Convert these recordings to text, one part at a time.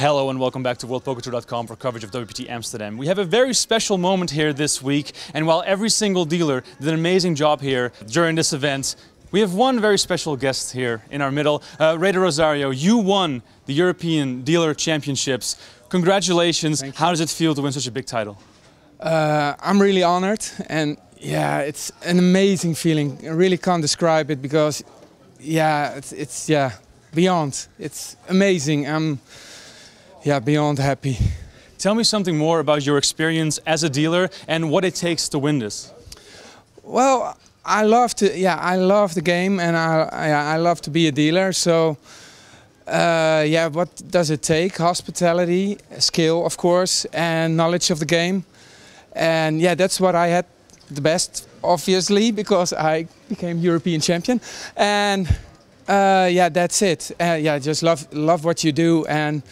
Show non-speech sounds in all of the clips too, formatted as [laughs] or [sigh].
Hello and welcome back to WorldPokerTour.com for coverage of WPT Amsterdam. We have a very special moment here this week, and while every single dealer did an amazing job here during this event, we have one very special guest here in our middle. Uh, Ray de Rosario, you won the European Dealer Championships. Congratulations. How does it feel to win such a big title? Uh, I'm really honored, and yeah, it's an amazing feeling. I really can't describe it because, yeah, it's, it's yeah, beyond. It's amazing. I'm yeah, beyond happy. Tell me something more about your experience as a dealer and what it takes to win this. Well, I love to, yeah, I love the game and I, I, I love to be a dealer. So, uh, yeah, what does it take? Hospitality, skill, of course, and knowledge of the game. And yeah, that's what I had the best, obviously, because I became European champion. And uh, yeah, that's it. Uh, yeah, just love love what you do and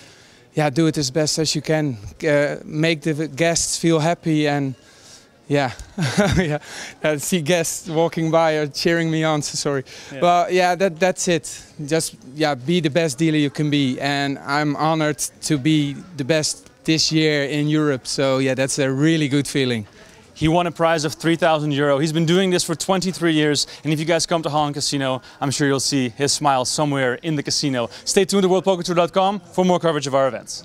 yeah, do it as best as you can. Uh, make the guests feel happy and yeah, [laughs] yeah. Uh, see guests walking by or cheering me on. So sorry, yeah. but yeah, that that's it. Just yeah, be the best dealer you can be, and I'm honored to be the best this year in Europe. So yeah, that's a really good feeling. He won a prize of 3,000 euro. He's been doing this for 23 years. And if you guys come to Holland Casino, I'm sure you'll see his smile somewhere in the casino. Stay tuned to WorldPokerTour.com for more coverage of our events.